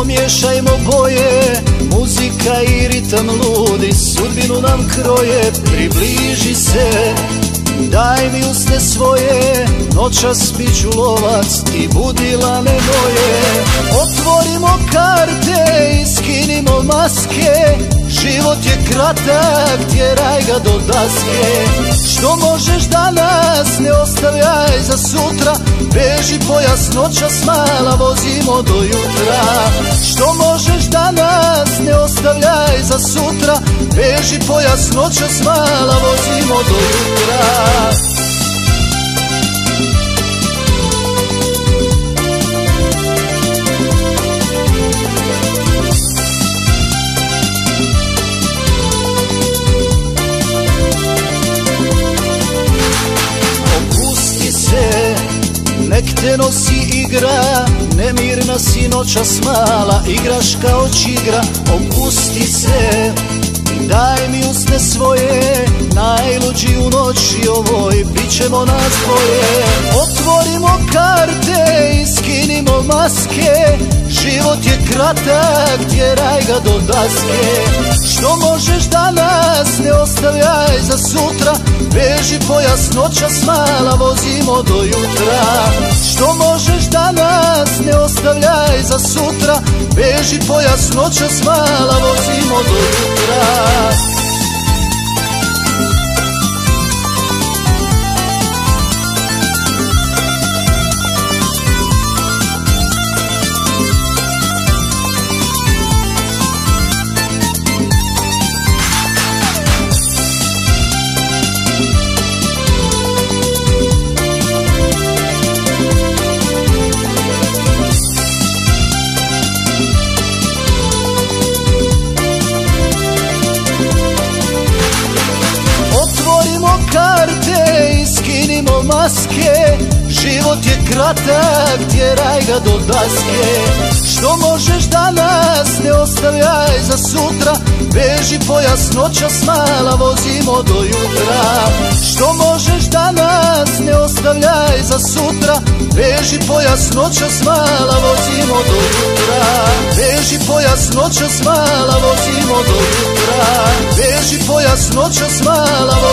Pomiješajmo boje, muzika i ritam ludi Sudbinu nam kroje, približi se. Daj mi usne svoje, noćas piću lovac Ti budila me moje. Otvorimo karte i skinimo maske Život je kratak, tjeraj ga do daske. Što možeš danas, ne ostavljaj za sutra. Beži pojas noćas mala, vozimo do jutra. Što možeš danas, ne ostavljaj za sutra. Beži pojas noćas mala, vozimo do jutra Nek te nosi igra, nemirna si noćas mala Igraš kao čigra, opusti se. Daj mi usne svoje, najluđi u noći ovoj Bit ćemo nas dvoje Otvorimo karte i skinimo maske Život je kratak, tjeraj ga do daske. Što možeš danas, ne ostavljaj za sutra Beži pojas noćas mala, vozimo do jutra za sutra Beži pojas noćas mala, vozimo do jutra maske. Život je kratak, tjeraj ga do daske. Što možeš danas, ne ostavljaj za sutra. Beži pojas noćas mala, vozimo do jutra. Što možeš danas, ne ostavljaj za sutra. Beži pojas noćas mala, vozimo do jutra. Beži pojas noćas mala, vozimo do jutra. Beži pojas noćas mala, vozimo do jutra